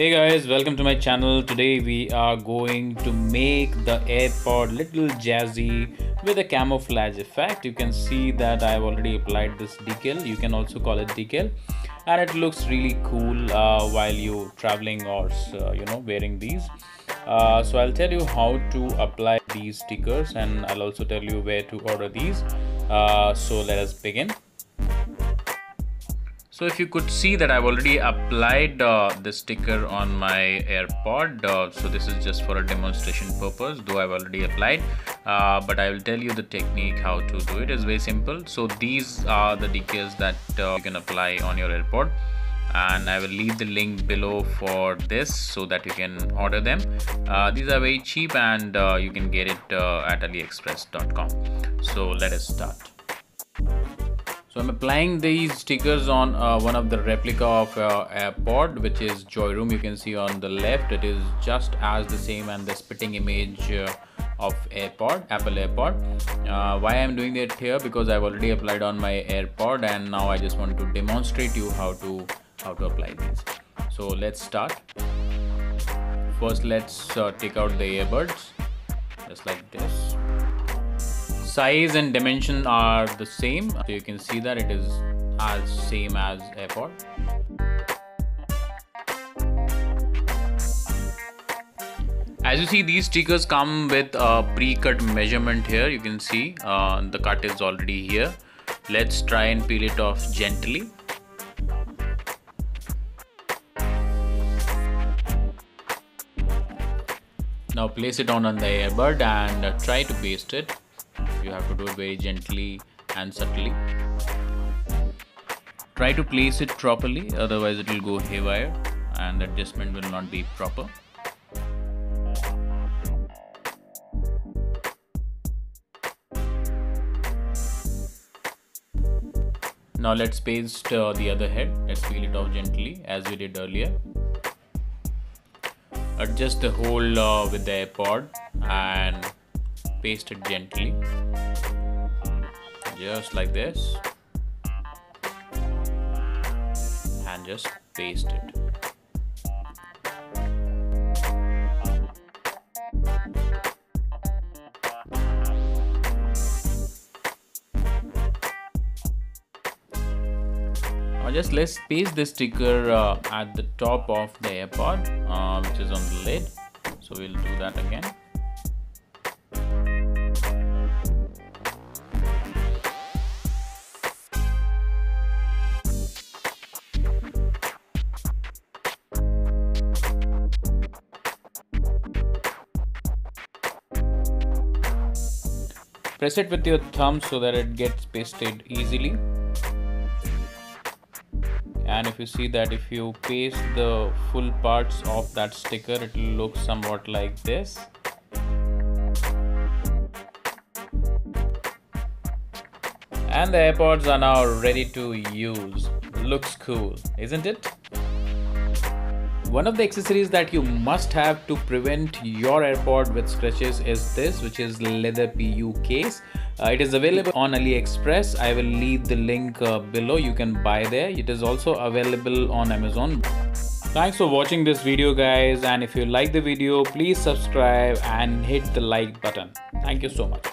Hey guys, welcome to my channel. Today we are going to make the AirPod little jazzy with a camouflage effect. You can see that I've already applied this decal. You can also call it decal and it looks really cool uh, while you traveling or uh, you know wearing these. Uh, so I'll tell you how to apply these stickers and I'll also tell you where to order these. Uh, so let us begin. So if you could see that I've already applied uh, the sticker on my AirPod. Uh, so this is just for a demonstration purpose, though I've already applied. Uh, but I will tell you the technique how to do it. It's very simple. So these are the decals that uh, you can apply on your AirPod. And I will leave the link below for this so that you can order them. Uh, these are very cheap and uh, you can get it at aliexpress.com. So let us start. So I'm applying these stickers on uh, one of the replica of uh, AirPod which is Joyroom. You can see on the left it is just as the same and the spitting image uh, of AirPod, Apple AirPod. Uh, why I'm doing it here because I've already applied on my AirPod and now I just want to demonstrate you how to how to apply these. So let's start. First let's uh, take out the earbuds just like this size and dimension are the same. So you can see that it is as same as airpod as you see these stickers come with a pre-cut measurement here. You can see uh, the cut is already here. Let's try and peel it off gently. Now place it on, on the earbud and try to paste it you have to do it very gently and subtly. Try to place it properly otherwise it will go haywire and the adjustment will not be proper. Now let's paste uh, the other head. Let's peel it off gently as we did earlier. Adjust the hole uh, with the AirPod and paste it gently just like this. And just paste it. Now just let's paste the sticker uh, at the top of the AirPod uh, which is on the lid. So we'll do that again press it with your thumb so that it gets pasted easily. And if you see that if you paste the full parts of that sticker it will look somewhat like this. And the AirPods are now ready to use. Looks cool isn't it one of the accessories that you must have to prevent your AirPod with scratches is this, which is leather PU case. Uh, it is available on AliExpress. I will leave the link uh, below. You can buy there. It is also available on Amazon. Thanks for watching this video guys and if you like the video please subscribe and hit the like button. Thank you so much.